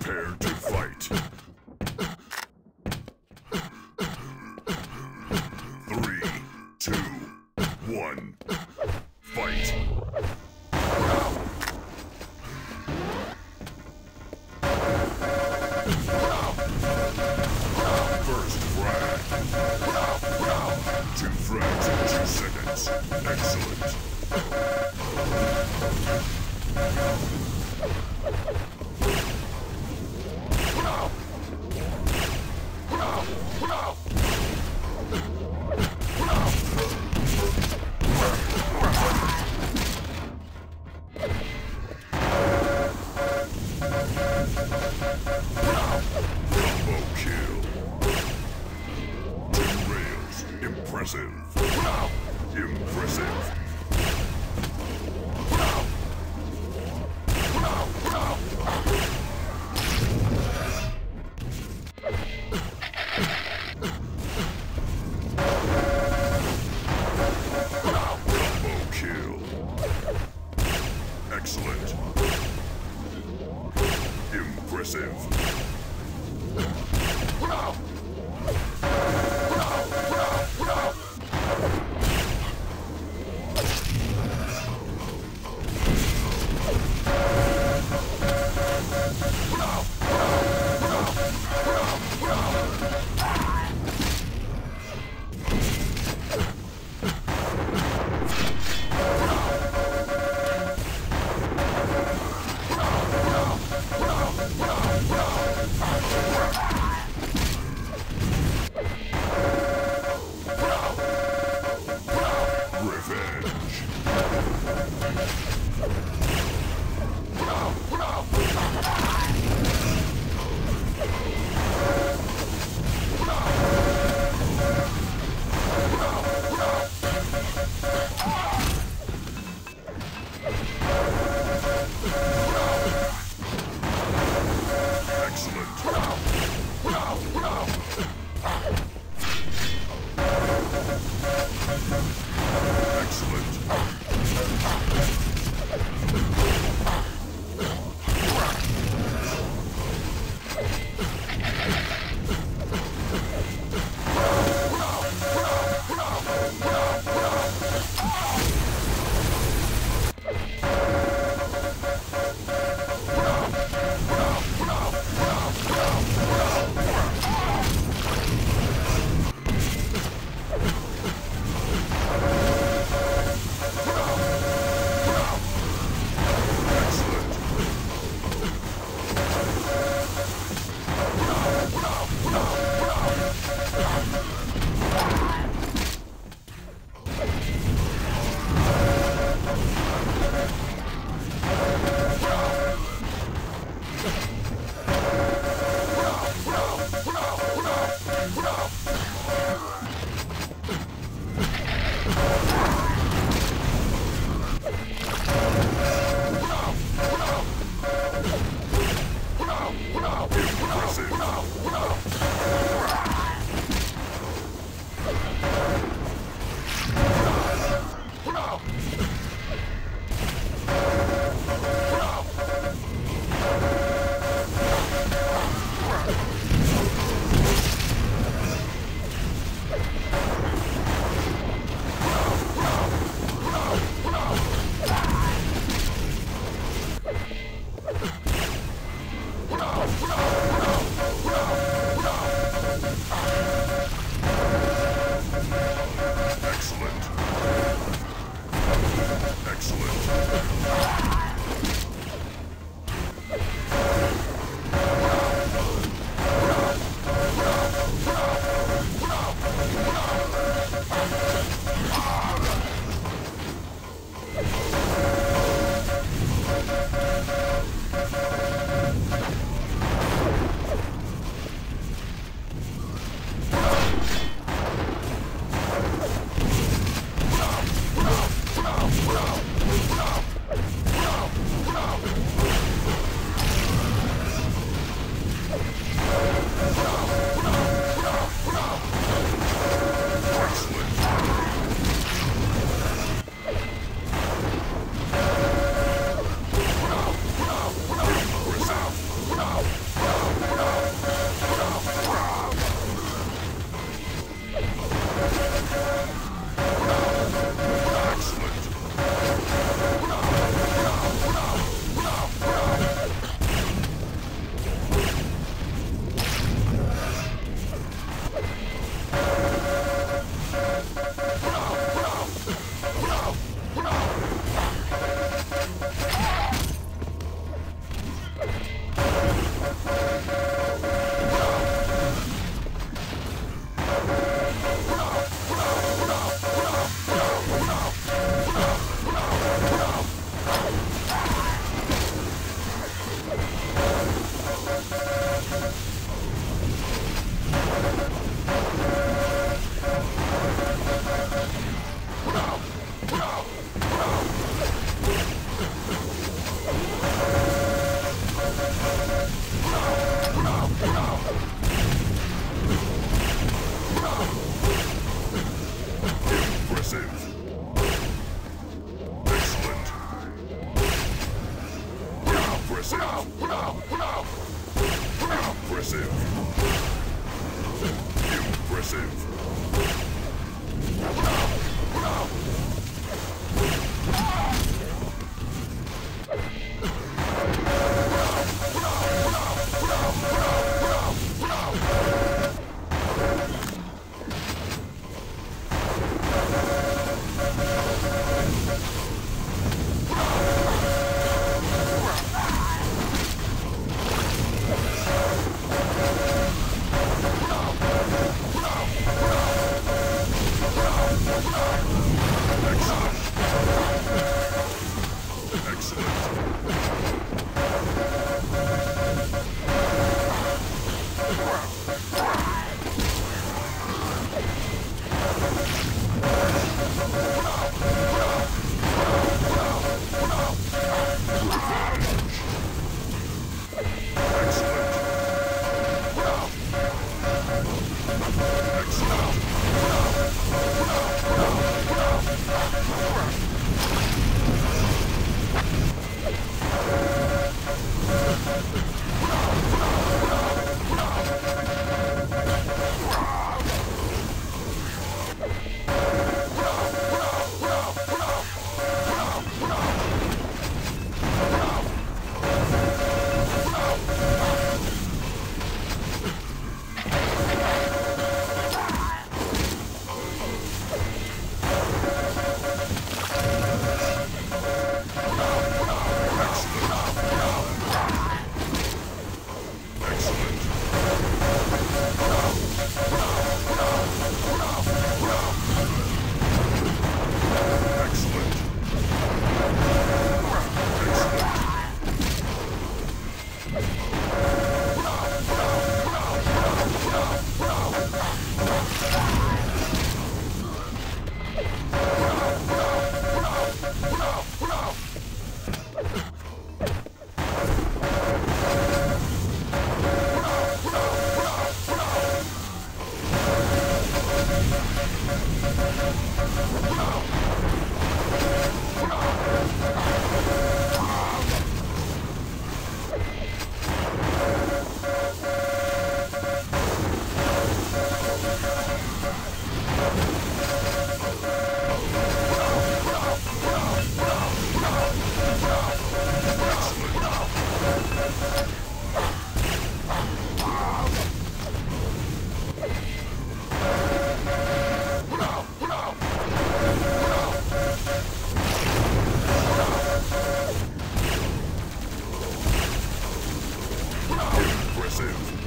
Prepare to fight. Three, two, one, fight. First frag. Two frags in two seconds. Excellent. massive. Impressive. Impressive. Impressive. Oh! soon.